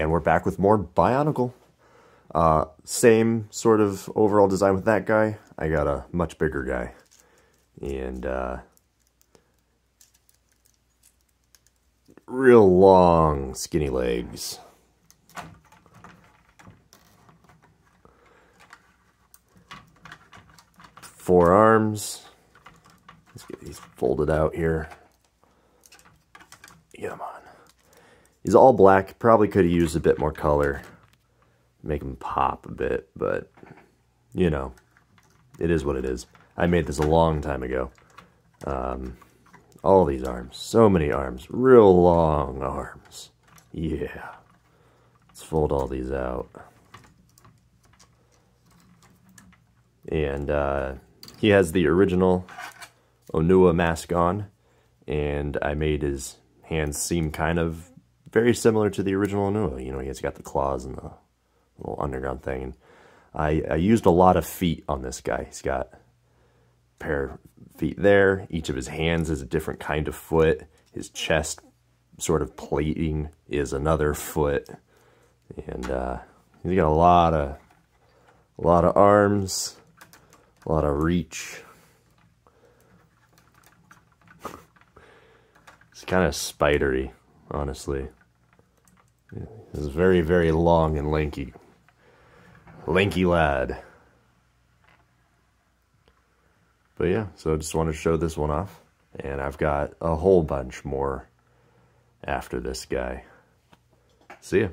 And we're back with more Bionicle. Uh, same sort of overall design with that guy. I got a much bigger guy. And, uh, real long, skinny legs. Four arms. Let's get these folded out here. Them on. He's all black. Probably could have used a bit more color. Make him pop a bit, but, you know, it is what it is. I made this a long time ago. Um, all these arms. So many arms. Real long arms. Yeah. Let's fold all these out. And uh, he has the original Onua mask on. And I made his hands seem kind of very similar to the original Onua. You know, he's got the claws and the little underground thing. And I, I used a lot of feet on this guy. He's got a pair of feet there. Each of his hands is a different kind of foot. His chest sort of plating is another foot. And uh, he's got a lot of a lot of arms, a lot of reach. It's kind of spidery, honestly. He's very, very long and lanky. Lanky lad. But yeah, so I just want to show this one off. And I've got a whole bunch more after this guy. See ya.